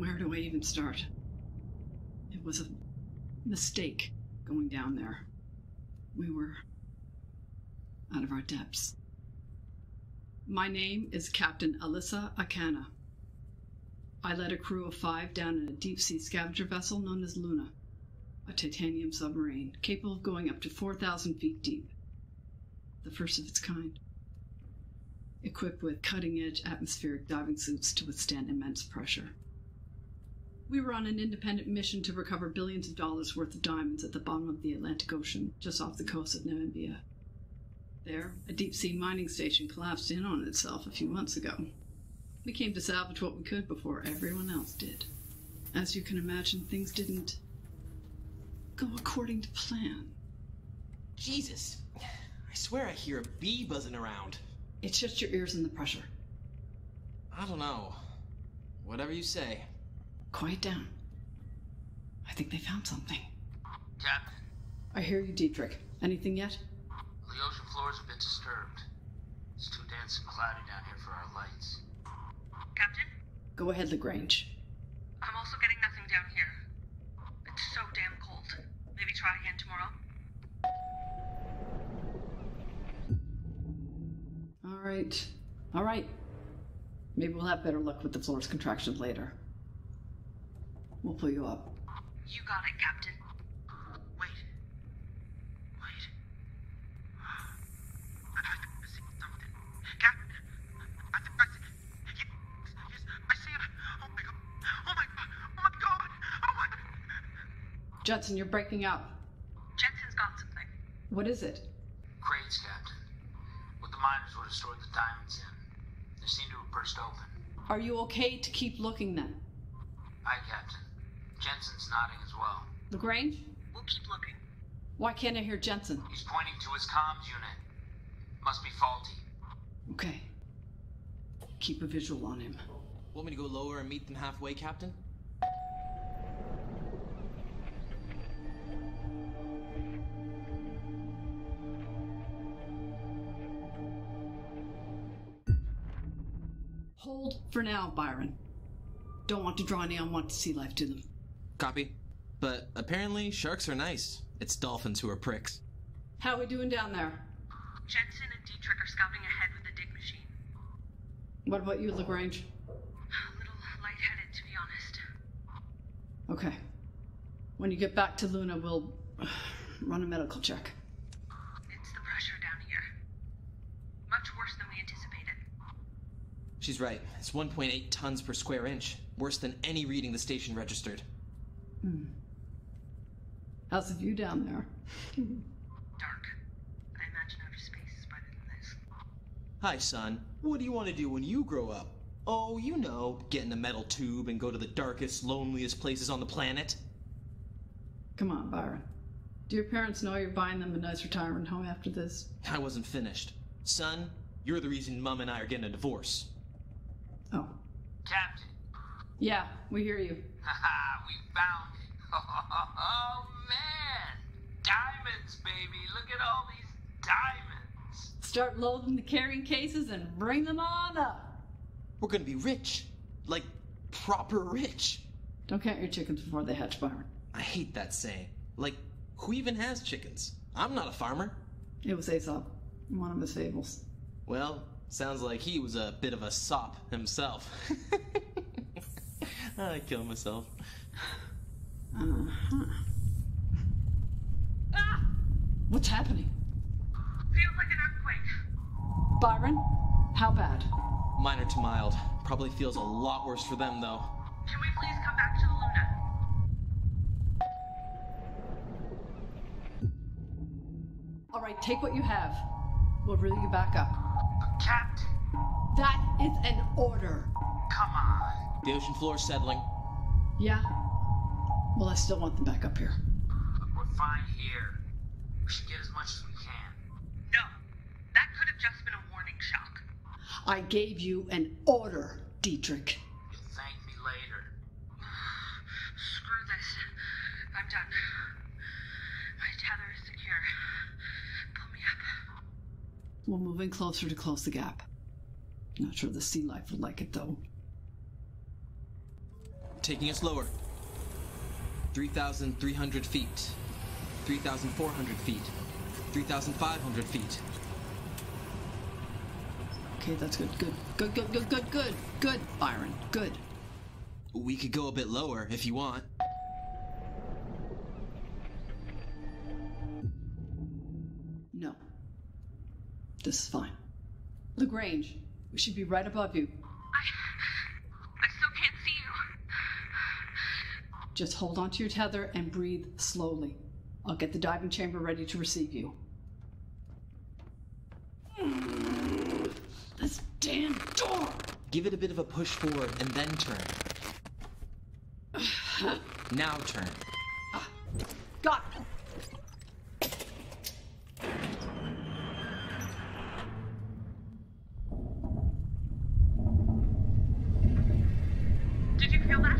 Where do I even start? It was a mistake going down there. We were out of our depths. My name is Captain Alyssa Akana. I led a crew of five down in a deep sea scavenger vessel known as Luna, a titanium submarine capable of going up to 4,000 feet deep, the first of its kind. Equipped with cutting edge atmospheric diving suits to withstand immense pressure. We were on an independent mission to recover billions of dollars worth of diamonds at the bottom of the Atlantic Ocean, just off the coast of Namibia. There, a deep sea mining station collapsed in on itself a few months ago. We came to salvage what we could before everyone else did. As you can imagine, things didn't go according to plan. Jesus. I swear I hear a bee buzzing around. It's just your ears and the pressure. I don't know. Whatever you say. Quiet down. I think they found something. Captain, I hear you, Dietrich. Anything yet? the ocean floors have been disturbed. It's too dense and cloudy down here for our lights. Captain, Go ahead, Lagrange. I'm also getting nothing down here. It's so damn cold. Maybe try again tomorrow. All right. All right. Maybe we'll have better luck with the floor's contractions later. We'll pull you up. You got it, Captain. Wait. Wait. I think I see something. Captain, I think I see. Yes, yes, I see it. Oh my god. Oh my god. Oh my god. Oh my. Judson, you're breaking up. Jensen's got something. What is it? Crates, Captain. What the miners would have stored the diamonds in. They seem to have burst open. Are you okay to keep looking then? Aye, Captain. Jensen's nodding as well. Lagrange? We'll keep looking. Why can't I hear Jensen? He's pointing to his comms unit. Must be faulty. Okay. Keep a visual on him. Want me to go lower and meet them halfway, Captain? Hold for now, Byron. Don't want to draw any unwanted sea life to them. Copy. But apparently, sharks are nice. It's dolphins who are pricks. How are we doing down there? Jensen and Dietrich are scouting ahead with the dig machine. What about you, Lagrange? A little lightheaded, to be honest. Okay. When you get back to Luna, we'll run a medical check. It's the pressure down here. Much worse than we anticipated. She's right. It's 1.8 tons per square inch. Worse than any reading the station registered. Hmm. How's the view down there? Dark. I imagine outer space is brighter than this. Hi, son. What do you want to do when you grow up? Oh, you know, get in a metal tube and go to the darkest, loneliest places on the planet. Come on, Byron. Do your parents know you're buying them a nice retirement home after this? I wasn't finished. Son, you're the reason Mum and I are getting a divorce. Oh. Captain. Yeah, we hear you. Haha, we found it. Oh man. Diamonds, baby. Look at all these diamonds. Start loading the carrying cases and bring them on up. We're gonna be rich. Like, proper rich. Don't count your chickens before they hatch, Byron. I hate that saying. Like, who even has chickens? I'm not a farmer. It was Aesop, one of his fables. Well, sounds like he was a bit of a sop himself. I kill myself. Uh-huh. Ah! What's happening? Feels like an earthquake. Byron? How bad? Minor to mild. Probably feels a lot worse for them, though. Can we please come back to the Luna? All right, take what you have. We'll reel you back up. Captain, That is an order. come on. The ocean floor is settling. Yeah? Well, I still want them back up here. We're fine here. We should get as much as we can. No. That could have just been a warning shock. I gave you an order, Dietrich. You'll thank me later. Screw this. I'm done. My tether is secure. Pull me up. We're moving closer to close the gap. Not sure the sea life would like it, though. taking us lower. 3,300 feet. 3,400 feet. 3,500 feet. Okay, that's good. Good. Good, good, good, good, good. Good, Byron. Good. We could go a bit lower if you want. No. This is fine. LaGrange, we should be right above you. I. I still can't see you. Just hold on to your tether and breathe slowly. I'll get the diving chamber ready to receive you. This damn door! Give it a bit of a push forward and then turn. now turn. Got it. Did you feel that?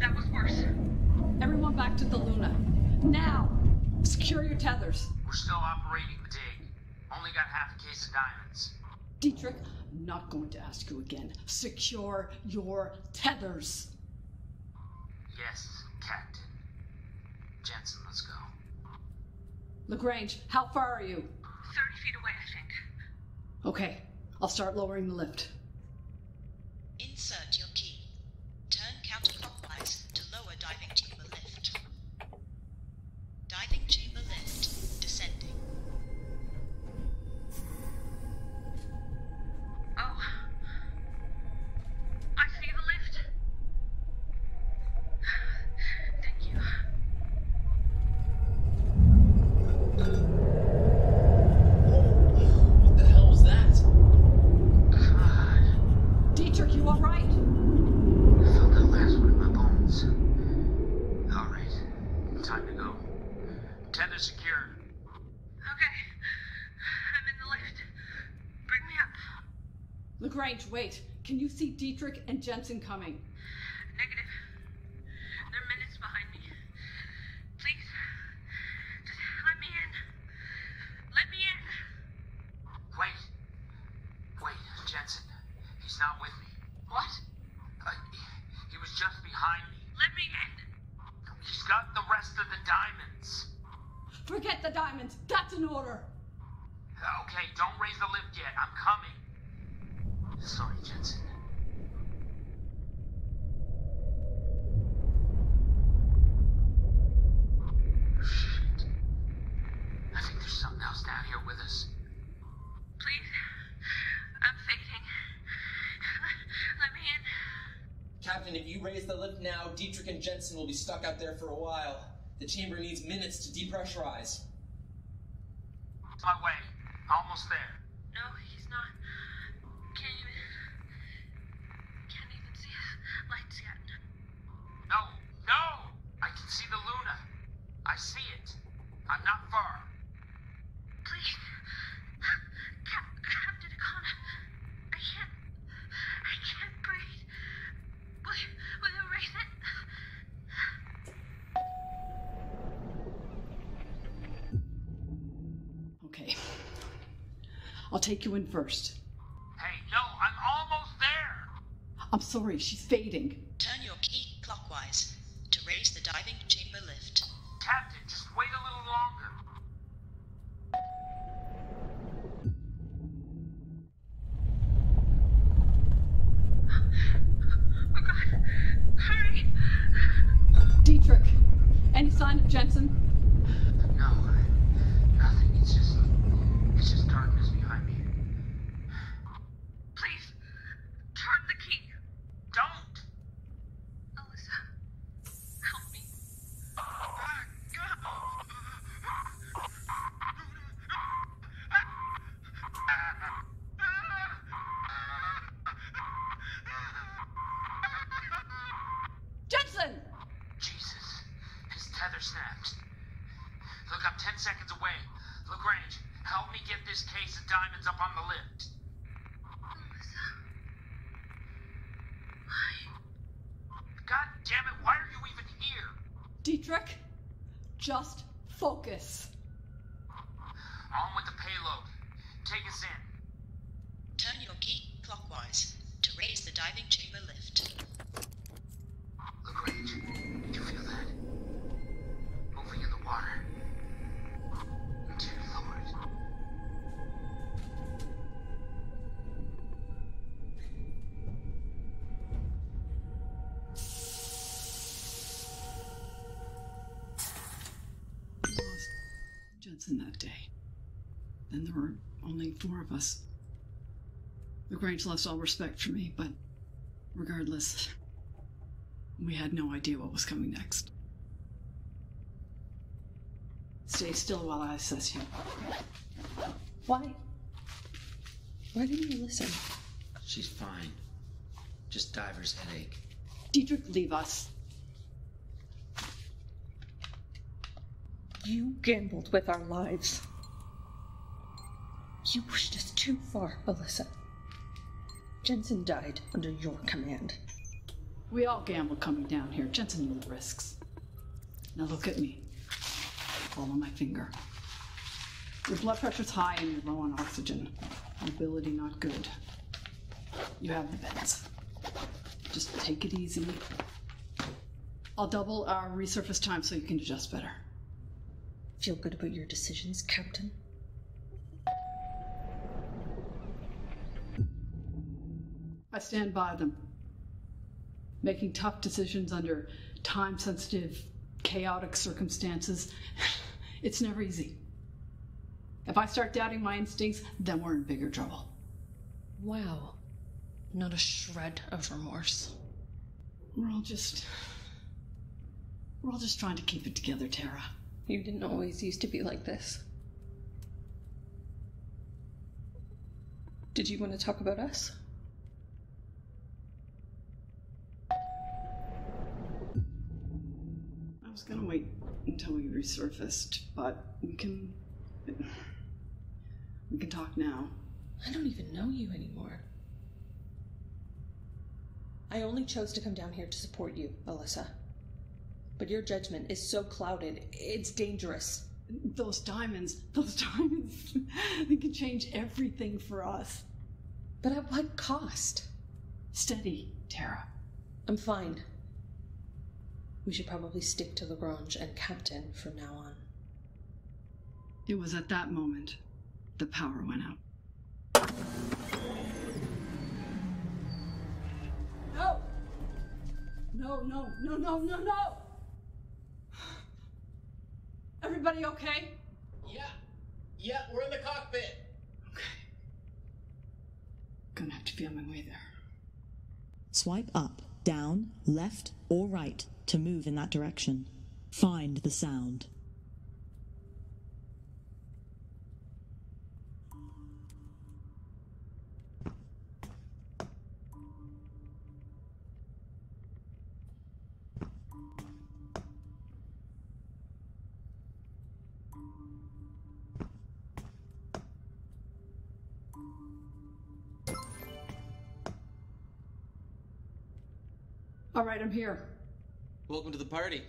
That was worse. Everyone back to the Luna. Now! Secure your tethers. We're still operating the dig. Only got half a case of diamonds. Dietrich, I'm not going to ask you again. Secure your tethers. Yes, Captain. Jensen, let's go. LaGrange, how far are you? 30 feet away, I think. Okay, I'll start lowering the lift. Insert your key. Turn counterclockwise to lower diving chamber lift. Diving chamber lift descending. Oh. I see the lift. Thank you. What the hell was that? Dietrich, you alright? I felt that last one in my bones. Alright, time to go. Tender secured. Okay. I'm in the lift. Bring me up. LaGrange, wait. Can you see Dietrich and Jensen coming? Negative. They're minutes behind me. Please. Just let me in. Let me in. Wait. Wait, Jensen. He's not with me. What? Uh, he was just behind me. Let me in. He's got the rest of the diamonds. Forget the diamonds. That's an order. Uh, Okay, don't raise the lift yet. I'm coming. Sorry, Jensen. Shit. I think there's something else down here with us. Please. I'm. Let me in. Captain, if you raise the lift now, Dietrich and Jensen will be stuck out there for a while. The chamber needs minutes to depressurize. My way. Almost there. No, he's not. Can't even. Can't even see his lights yet. No, no! I can see the Luna. I see it. I'm not far. Please. Cap- Captain Connor. I can't. I can't breathe. Will you, will you erase it? Okay. I'll take you in first. Hey, no, I'm almost there! I'm sorry, she's fading. Look, I'm 10 seconds away. LaGrange, help me get this case of diamonds up on the lift. God damn it, why are you even here? Dietrich, just focus. The Grange lost all respect for me, but regardless, we had no idea what was coming next. Stay still while I assess you. Why? Why didn't you listen? She's fine. Just diver's headache. Dietrich, leave us. You gambled with our lives. You pushed us too far, Alyssa. Jensen died under your command. We all gamble coming down here. Jensen knew the risks. Now look at me. Follow my finger. Your blood pressure's high and you're low on oxygen. Mobility not good. You have the beds. Just take it easy. I'll double our resurface time so you can adjust better. Feel good about your decisions, Captain? Stand by them. Making tough decisions under time sensitive, chaotic circumstances, it's never easy. If I start doubting my instincts, then we're in bigger trouble. Wow. Not a shred of remorse. We're all just. We're all just trying to keep it together, Tara. You didn't always used to be like this. Did you want to talk about us? Was gonna wait until we resurfaced, but we can. We can talk now. I don't even know you anymore. I only chose to come down here to support you, Alyssa. But your judgment is so clouded, it's dangerous. Those diamonds, those diamonds, they could change everything for us. But at what cost? Steady, Tara. I'm fine. We should probably stick to Lagrange and Captain from now on. It was at that moment the power went out. No! No, no, no, no, no, no! Everybody okay? Yeah. Yeah, we're in the cockpit. Okay. Gonna have to feel my way there. Swipe up, down, left, or right to move in that direction. Find the sound. All right, I'm here. Welcome to the party.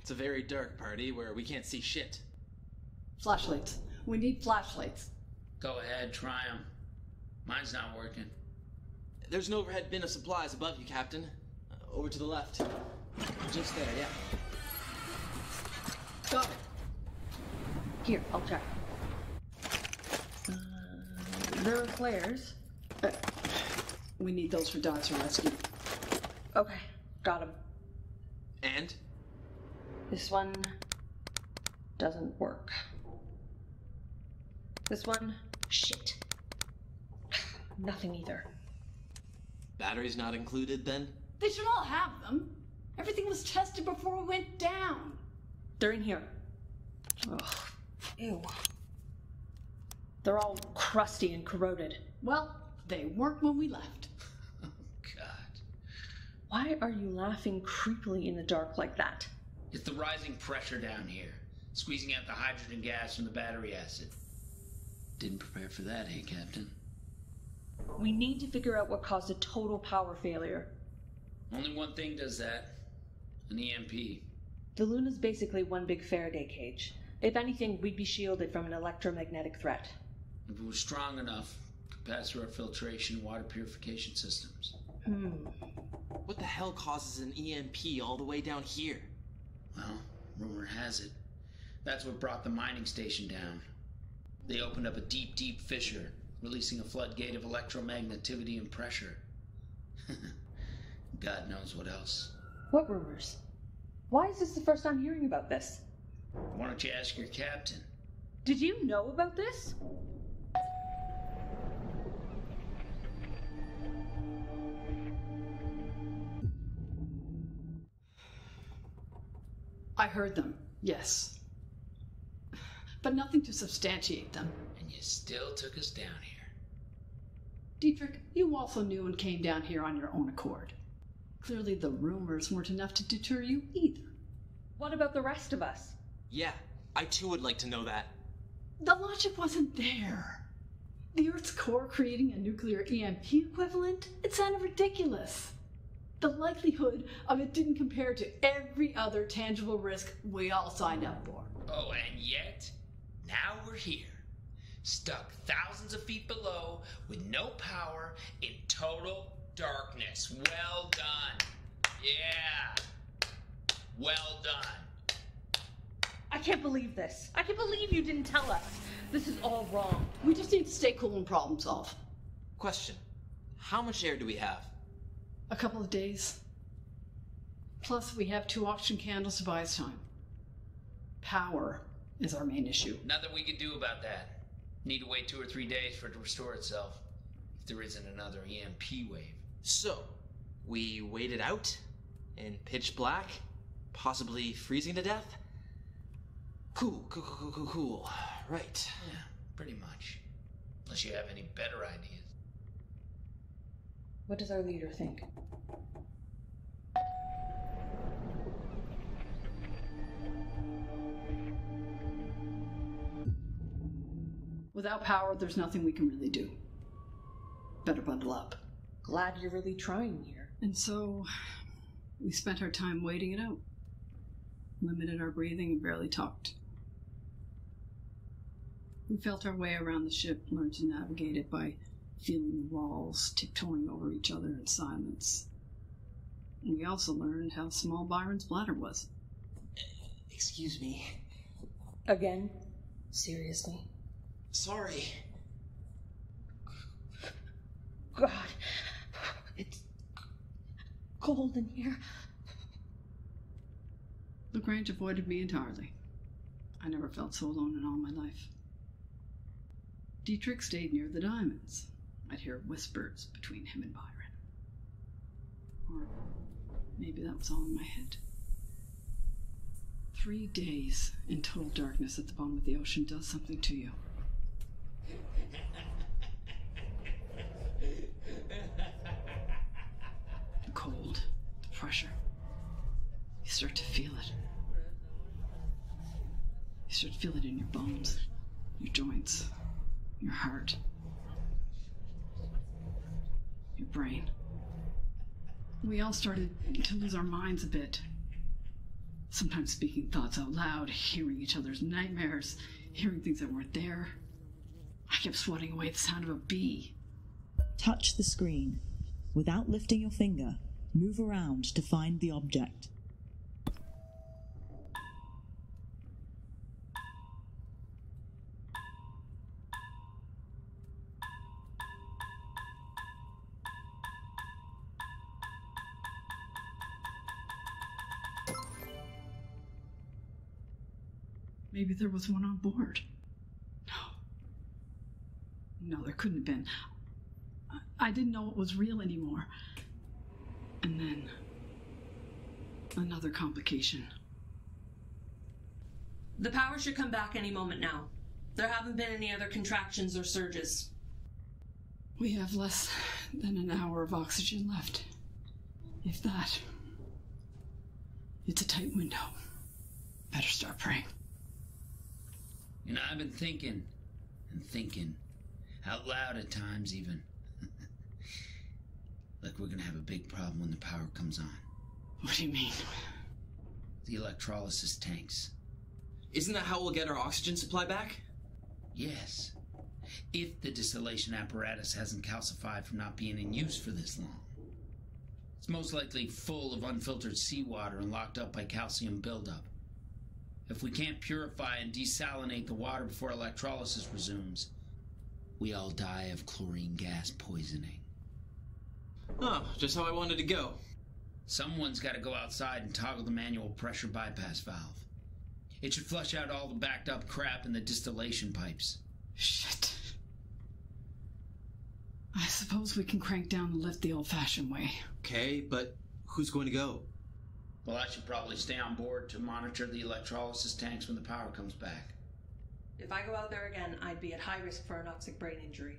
It's a very dark party where we can't see shit. Flashlights. We need flashlights. Go ahead, try them. Mine's not working. There's an overhead bin of supplies above you, Captain. Uh, over to the left. Just there, yeah. Got it. Here, I'll check. Uh, there are flares. Uh, we need those for Dodson rescue. Okay, got him. And? This one doesn't work. This one, shit. Nothing either. Batteries not included then? They should all have them. Everything was tested before we went down. They're in here. Ugh. Ew. They're all crusty and corroded. Well, they weren't when we left. Why are you laughing creepily in the dark like that? It's the rising pressure down here, squeezing out the hydrogen gas from the battery acid. Didn't prepare for that, hey, Captain? We need to figure out what caused a total power failure. Only one thing does that an EMP. The Luna's basically one big Faraday cage. If anything, we'd be shielded from an electromagnetic threat. If it was strong enough, could pass through our filtration and water purification systems. Hmm. What the hell causes an EMP all the way down here? Well, rumor has it. That's what brought the mining station down. They opened up a deep, deep fissure, releasing a floodgate of electromagnetivity and pressure. God knows what else. What rumors? Why is this the first I'm hearing about this? Why don't you ask your captain? Did you know about this? I heard them, yes. But nothing to substantiate them. And you still took us down here. Dietrich, you also knew and came down here on your own accord. Clearly, the rumors weren't enough to deter you either. What about the rest of us? Yeah, I too would like to know that. The logic wasn't there. The Earth's core creating a nuclear EMP equivalent? It sounded ridiculous. The likelihood of it didn't compare to every other tangible risk we all signed up for. Oh, and yet, now we're here. Stuck thousands of feet below with no power in total darkness. Well done. Yeah. Well done. I can't believe this. I can't believe you didn't tell us. This is all wrong. We just need to stay cool and problem solve. Question How much air do we have? A couple of days. Plus, we have two oxygen candles to buy us time. Power is our main issue. Nothing we can do about that. Need to wait two or three days for it to restore itself. If there isn't another EMP wave. So, we waited out in pitch black, possibly freezing to death? Cool, cool, cool, cool, cool, cool. Right. Yeah, pretty much. Unless you have any better ideas. What does our leader think? Without power, there's nothing we can really do. Better bundle up. Glad you're really trying here. And so, we spent our time waiting it out. Limited our breathing and barely talked. We felt our way around the ship, learned to navigate it by feeling the walls, tiptoeing over each other in silence. And we also learned how small Byron's bladder was. Excuse me. Again? Seriously? Sorry. God. It's cold in here. Lagrange avoided me entirely. I never felt so alone in all my life. Dietrich stayed near the diamonds. I'd hear whispers between him and Byron. Or maybe that was all in my head. Three days in total darkness at the bottom of the ocean does something to you. The cold, the pressure. You start to feel it. You start to feel it in your bones, your joints, your heart, brain. We all started to lose our minds a bit. Sometimes speaking thoughts out loud, hearing each other's nightmares, hearing things that weren't there. I kept swatting away the sound of a bee. Touch the screen. Without lifting your finger, move around to find the object. Maybe there was one on board. No. No, there couldn't have been. I- I didn't know it was real anymore. And then. Another complication. The power should come back any moment now. There haven't been any other contractions or surges. We have less than an hour of oxygen left. If that. It's a tight window. Better start praying. You know, I've been thinking and thinking out loud at times, even. like we're gonna have a big problem when the power comes on. What do you mean? The electrolysis tanks. Isn't that how we'll get our oxygen supply back? Yes. If the distillation apparatus hasn't calcified from not being in use for this long. It's most likely full of unfiltered seawater and locked up by calcium buildup. If we can't purify and desalinate the water before electrolysis resumes, we all die of chlorine gas poisoning. Oh, just how I wanted to go. Someone's got to go outside and toggle the manual pressure bypass valve. It should flush out all the backed up crap in the distillation pipes. Shit. I suppose we can crank down the lift the old fashioned way. Okay, but who's going to go? Well, I should probably stay on board to monitor the electrolysis tanks when the power comes back. If I go out there again, I'd be at high risk for anoxic brain injury.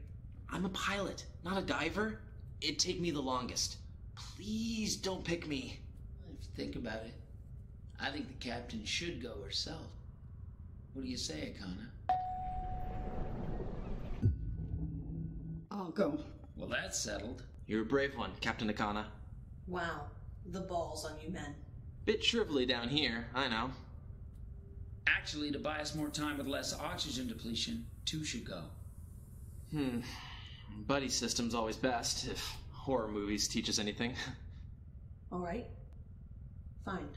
I'm a pilot, not a diver. It'd take me the longest. Please don't pick me. If you think about it, I think the captain should go herself. What do you say, Akana? I'll go. Well, that's settled. You're a brave one, Captain Akana. Wow, the balls on you men. Bit shrivelly down here, I know. Actually, to buy us more time with less oxygen depletion, two should go. Hmm. Buddy system's always best, if horror movies teach us anything. Alright. Fine.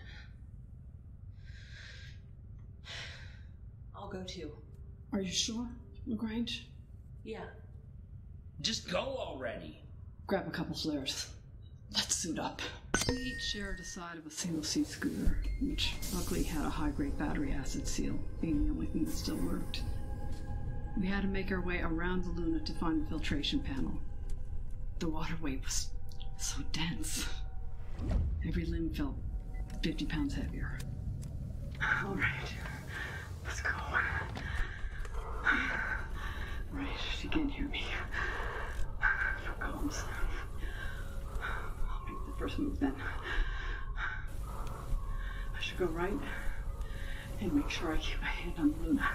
I'll go too. Are you sure, LaGrange? Yeah. Just go already. Grab a couple flares. Let's suit up. We each shared a side of a single seat scooter, which luckily had a high grade battery acid seal, being the only thing that still worked. We had to make our way around the Luna to find the filtration panel. The waterway was so dense. Every limb felt 50 pounds heavier. All right, let's go. Right, she can't hear me. No comms. First move then. I should go right and make sure I keep my hand on the Luna.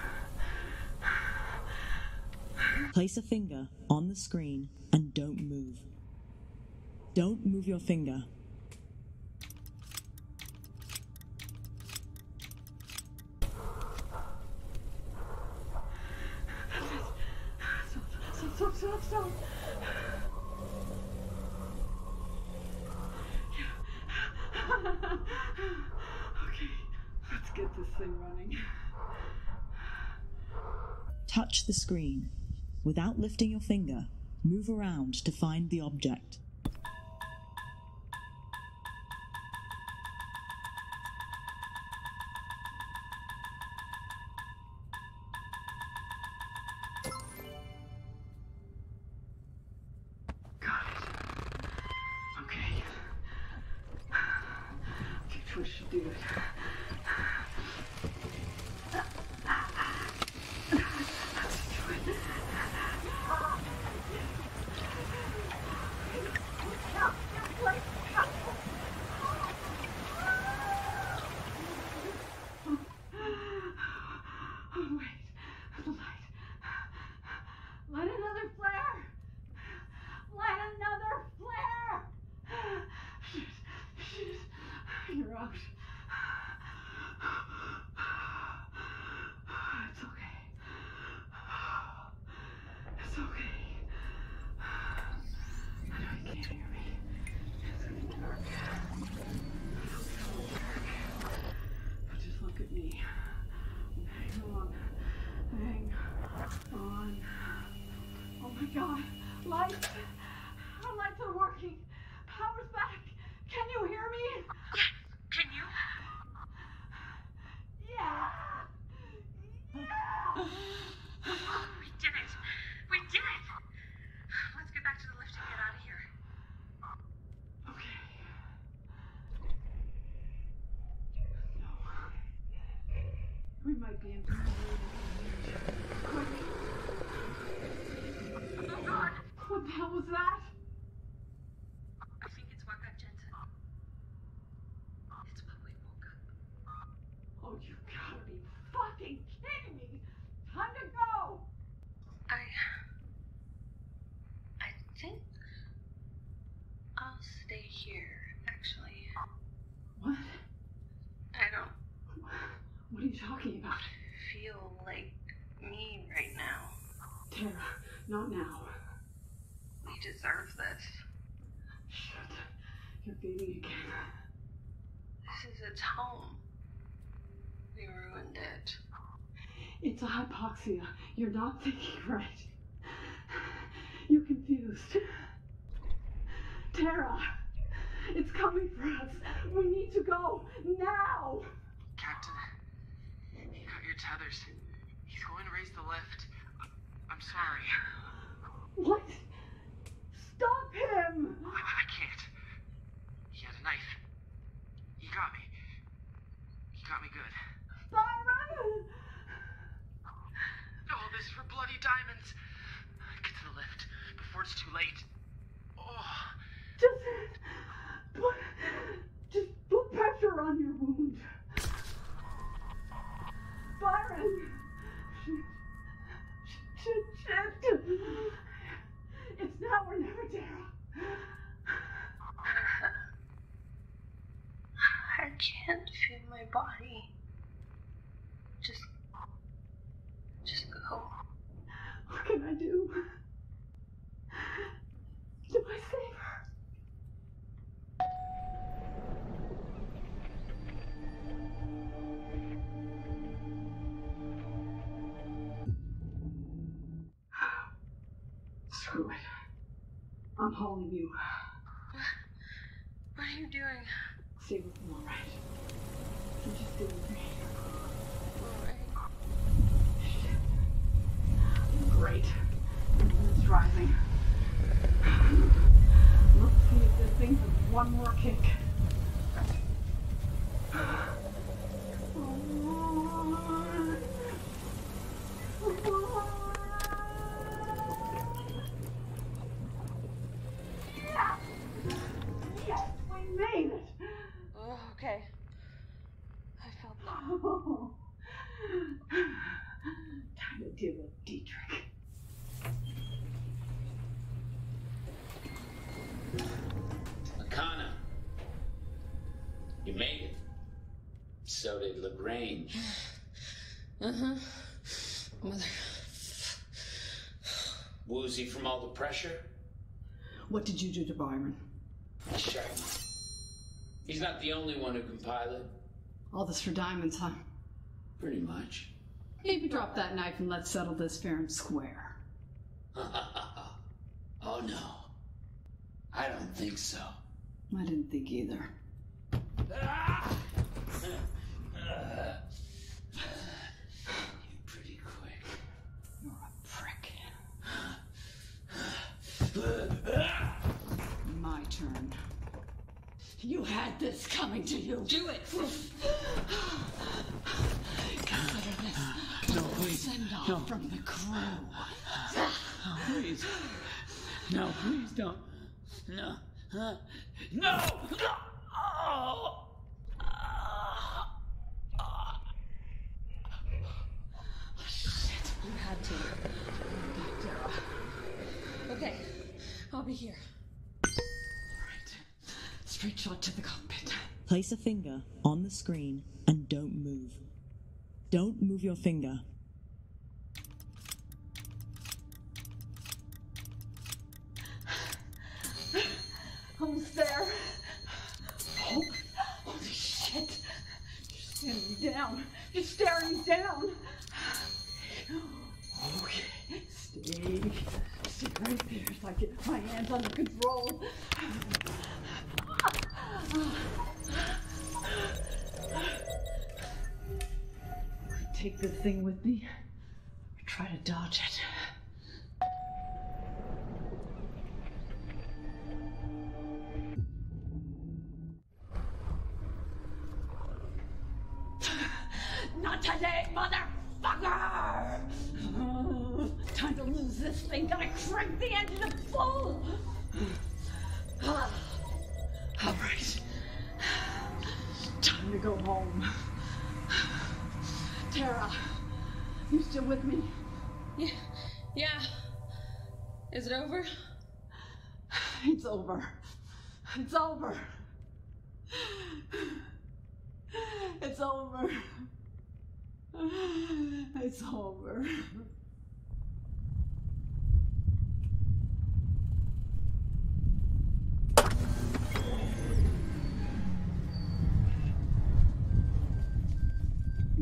Place a finger on the screen and don't move. Don't move your finger. Stop, stop, stop, stop. okay, let's get this thing running. Touch the screen. Without lifting your finger, move around to find the object. Lights. Our lights are working. Power's back. Can you hear me? Yes, can you? Yeah. Yeah. We did it. We did it. Let's get back to the lift and get out of here. Okay. No. We might be in Quick. Oh God! What the hell was that? I think it's what got Jensen. It's what we woke up. Oh, you gotta be fucking kidding me! Time to go! I. I think I'll stay here. Actually, What? I don't What are you talking about? feel like me right now. Tara, not now. We deserve this. Shit. You're fading again. This is its home. We ruined it. It's a hypoxia. You're not thinking right. You're confused. Tara, it's coming for us. We need to go now. Captain, sorry. What? Stop him! I, I can't. He had a knife. He got me. He got me good. Byron! All this for bloody diamonds. Get to the lift before it's too late. Oh, Just put, just put pressure on your wound. Byron! Shit, shit, shit. It's now or never, Tara. I can't feel my body. Just. Just go. What can I do? Do with Dietrich. Makana. You made it. So did LaGrange. Uh huh. Mother. Woozy from all the pressure? What did you do to Byron? Sure. He's not the only one who can pilot. All this for diamonds, huh? Pretty much. Maybe drop that knife and let's settle this fair and square. oh no. I don't think so. I didn't think either. You're pretty quick. You're a prick. My turn. You had this coming to you. Do it! Consider this No, please. send off No. from the crew. No, Please. No, please don't. No. Uh, No! Oh! You had to. Okay, I'll be here. Right. Straight shot to the cockpit. Place a finger on the screen and don't move. Don't move your finger. Almost there. Oh, holy shit. You're staring me down. You're staring me down. Oh, okay, stay. Stay right there so I get my hands under control. Take this thing with me. Or try to dodge it.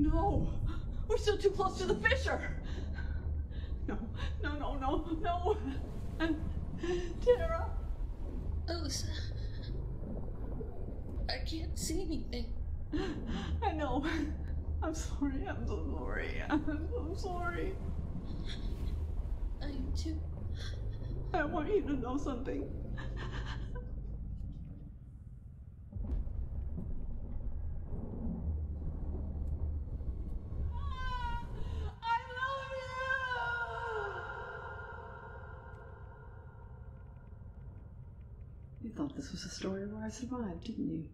No! We're still too close to the fissure! No, no, no, no, no! And Tara! Alyssa. I can't see anything. I know. I'm sorry. I'm so sorry. I'm so sorry. I am too. I want you to know something. You thought this was a story where I survived, didn't you?